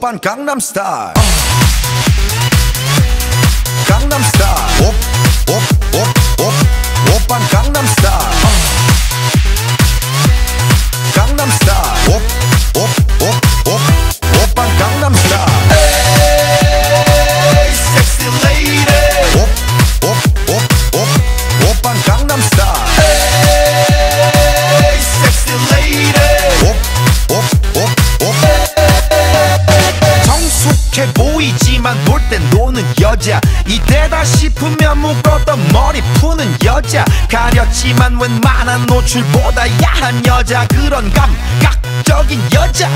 Gangnam Style. 착해 보이지만 볼땐 노는 여자. 이때다 싶으면 묶었던 머리 푸는 여자. 가렸지만 웬만한 노출보다 야한 여자. 그런 감각적인 여자.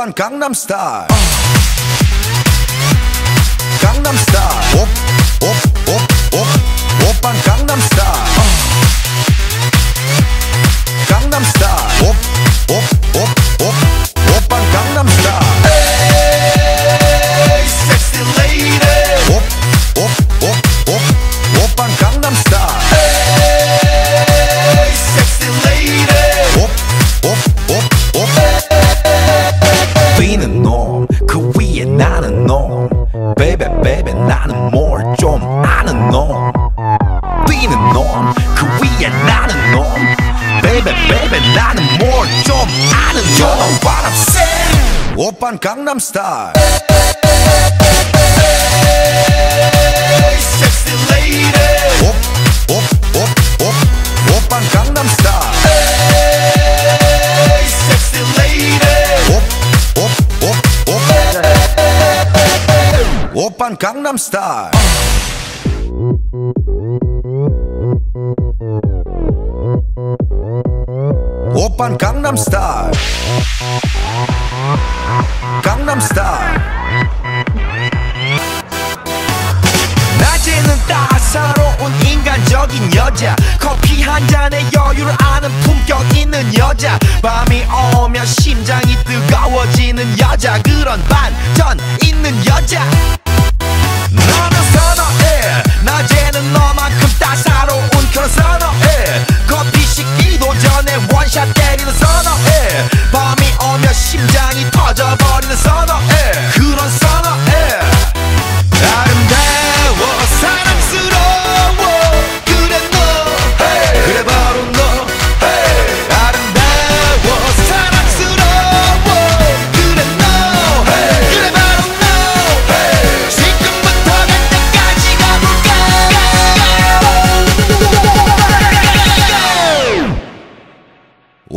Japan Gangnam Style. Oppan Gangnam Style. Oppan Gangnam Style. Oppan Gangnam Style. 강남 스타. 낮에는 따사로운 인간적인 여자. 커피 한 잔의 여유를 아는 품격 있는 여자. 밤이 오면 심장이 뜨거워지는 여자. 그런 반전 있는 여자. 나는 선어해. 낮에는 너만큼 따사로운 그런 선어해.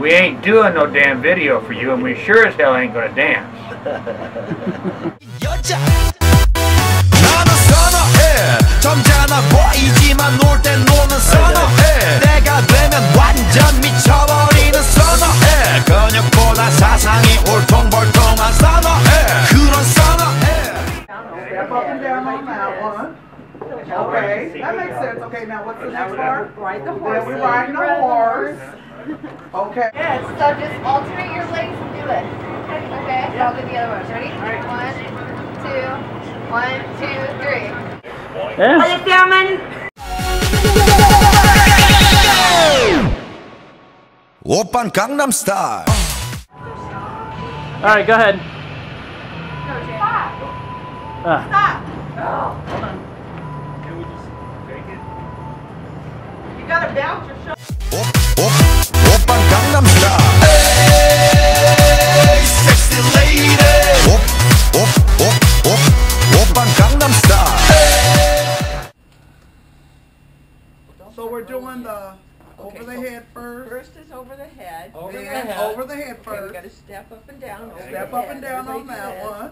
We ain't doing no damn video for you, and we sure as hell ain't gonna dance. 여자 나는 선어해 점잖아 보이지만 놀 땐 노는 선어해 내가 되면 horse. Ride the horse. Yeah, we're riding horse. okay. Yes. So just alternate your legs and do it. Okay. So I'll do the other ones. Ready? All right. One, two, one, two, three. Yeah. Alle Firmen. Oppan Gangnam Style. All right, go ahead. Stop. Stop. Uh. Stop. Oh, So we're doing the over the so head first. First is over the head. Over the head. Over the head first. Okay, we got to step up and down. Step up and down on that one.